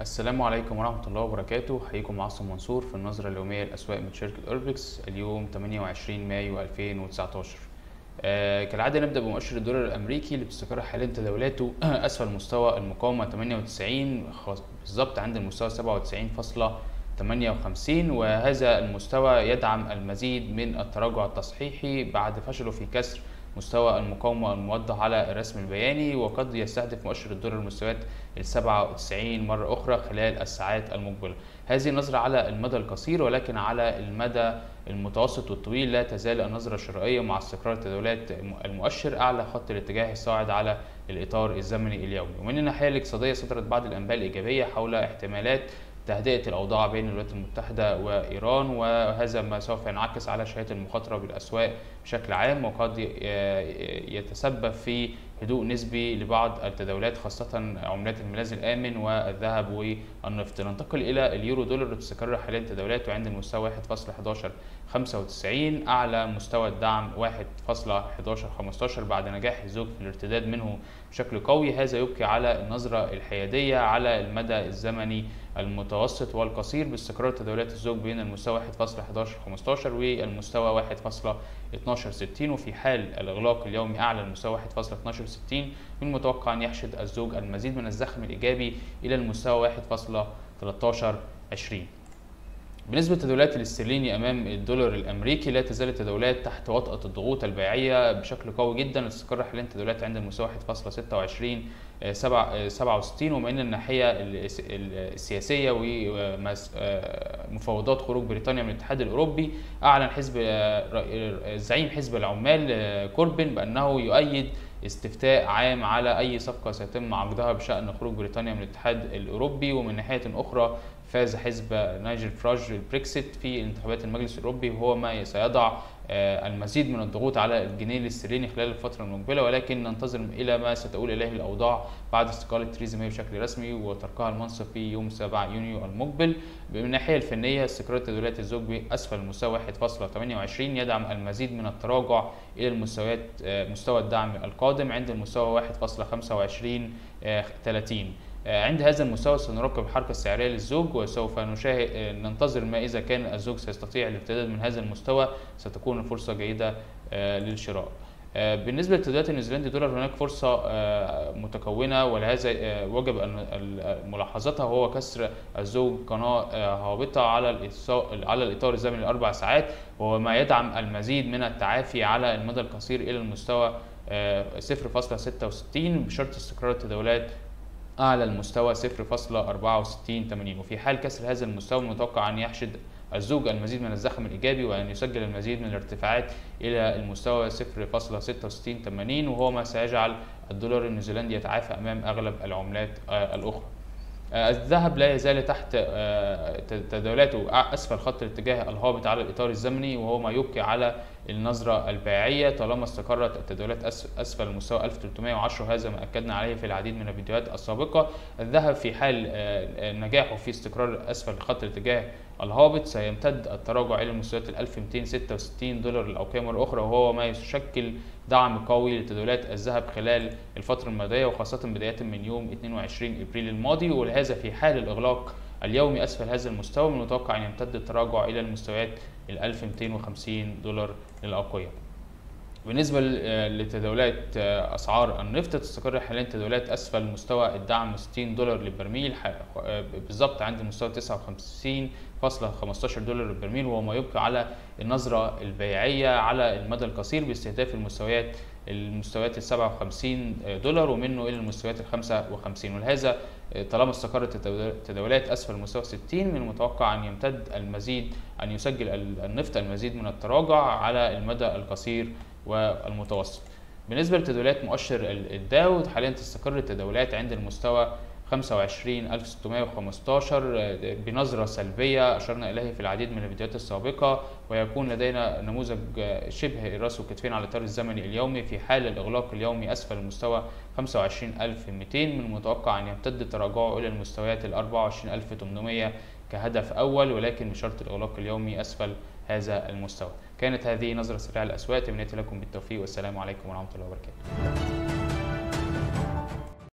السلام عليكم ورحمة الله وبركاته. حييكم عاصم منصور في النظرة اليومية للأسواق من شركة أوربكس اليوم 28 مايو 2019 آه كالعادة نبدأ بمؤشر الدولار الأمريكي اللي بتستقر حاليا تداولاته. أسفل مستوى المقاومة 98 خاص- بالظبط عند المستوى 97.58 وهذا المستوى يدعم المزيد من التراجع التصحيحي بعد فشله في كسر مستوى المقاومة الموضح على الرسم البياني وقد يستهدف مؤشر الدولار المستويات ال 97 مرة أخرى خلال الساعات المقبلة. هذه النظرة على المدى القصير ولكن على المدى المتوسط والطويل لا تزال النظرة الشرائية مع استقرار تداولات المؤشر أعلى خط الاتجاه الصاعد على الإطار الزمني اليومي. ومن الناحية الاقتصادية صدرت بعض الأنباء الإيجابية حول احتمالات تهدئة الأوضاع بين الولايات المتحدة وإيران وهذا ما سوف ينعكس على شهية المخاطرة بالأسواق بشكل عام وقد يتسبب في هدوء نسبي لبعض التداولات خاصة عملات الملاذ الآمن والذهب والنفط. ننتقل إلى اليورو دولار تستقر حاليا تداولاته عند المستوى 1.1195 أعلى مستوى الدعم 1.1115 بعد نجاح الزوج في الارتداد منه بشكل قوي. هذا يبقي على النظرة الحيادية على المدى الزمني المتوسط والقصير باستقرار تداولات الزوج بين المستوى 1.1115 والمستوى 1.1260 وفي حال الإغلاق اليومي أعلى المستوى 1.1260 من المتوقع أن يحشد الزوج المزيد من الزخم الإيجابي إلى المستوى 1.1320 بالنسبة لتداولات الاسترليني أمام الدولار الأمريكي لا تزال التداولات تحت وطأة الضغوط البيعية بشكل قوي جدا استقر حاليا التداولات عند المستوى 1.26 آه، سبعة- آه، 67 وما ان الناحية الس- ال- السياسيه ومفاوضات خروج بريطانيا من الاتحاد الأوروبي. أعلن حزب آه، زعيم حزب العمال آه، كوربن بأنه يؤيد استفتاء عام على أي صفقة سيتم عقدها بشأن خروج بريطانيا من الاتحاد الأوروبي ومن ناحية أخرى فاز حزب نايجل فراج البريكست في انتخابات المجلس الأوروبي وهو ما سيضع آه، المزيد من الضغوط على الجنيه الاسترليني خلال الفترة المقبلة ولكن ننتظر إلى ما ستؤول إليه الأوضاع بعد استقالة تريزا ماي بشكل رسمي وتركها المنصب في يوم 7 يونيو المقبل. من الناحية الفنية استقرار تداولات الزوج بأسفل المستوى 1.28 يدعم المزيد من التراجع إلى المستويات آه، مستوى الدعم القادم عند المستوى 1.25 آه، 30 آه، عند هذا المستوى سنراقب الحركة السعرية للزوج وسوف نشاهد آه، ننتظر ما إذا كان الزوج سيستطيع الارتداد من هذا المستوى ستكون الفرصة جيدة آه، للشراء. آه، بالنسبة للتداولات النيوزيلندي دولار هناك فرصة متكونة ولهذا وجب أن ملاحظتها هو كسر الزوج قناة هابطة على على الإطار الزمني الأربع ساعات وهو ما يدعم المزيد من التعافي على المدى القصير إلى المستوى آه، 0.66 بشرط استقرار التداولات أعلى المستوى 0.6480 وفي حال كسر هذا المستوى المتوقع أن يحشد الزوج المزيد من الزخم الإيجابي وأن يسجل المزيد من الارتفاعات إلى المستوى 0.6680 وهو ما سيجعل الدولار النيوزيلندي يتعافى أمام أغلب العملات آه، الأخرى. آه، الذهب لا يزال تحت آه، تداولاته أسفل خط الاتجاه الهابط على الإطار الزمني وهو ما يبقي على النظرة البيعية طالما استقرت التداولات أس- أسفل المستوى 1310 وهذا ما أكدنا عليه في العديد من الفيديوهات السابقة. الذهب في حال آه، نجاحه في استقرار أسفل خط الاتجاه الهابط سيمتد التراجع إلى مستويات ال 1266 دولار الاوقيه مره أخرى وهو ما يشكل دعم قوي لتداولات الذهب خلال الفترة الماضية وخاصة بداية من يوم 22 إبريل الماضي. ولهذا في حال الإغلاق اليومي أسفل هذا المستوى من المتوقع أن يمتد التراجع إلى المستويات ال 1250 دولار للاوقية. بالنسبة آه، لتداولات آه، أسعار النفط تستقر حاليا تداولات أسفل مستوى الدعم 60 دولار للبرميل آه، بالظبط عند مستوى 59.15 دولار للبرميل وهو ما يبقي على النظرة البيعية على المدى القصير باستهداف المستويات المستويات ال 57 دولار ومنه إلى المستويات ال 55 ولهذا طالما استقرت التداول- التداولات أسفل مستوى 60 من المتوقع أن يمتد المزيد أن يسجل ال- النفط المزيد من التراجع على المدى القصير والمتوسط. بالنسبة لتداولات مؤشر ال- الداو حاليا تستقر التداولات عند المستوى 25615 آه، بنظرة سلبية أشرنا إليه في العديد من الفيديوهات السابقة ويكون لدينا نموذج آه، شبه الراس والكتفين على الإطار الزمني اليومي في حال الإغلاق اليومي أسفل المستوى 25200 من المتوقع أن يمتد تراجعه إلى المستويات ال 24800 كهدف أول ولكن بشرط الإغلاق اليومي أسفل هذا المستوى. كانت هذه نظرة سريعة للأسواق تمنيت لكم بالتوفيق والسلام عليكم ورحمة الله وبركاته.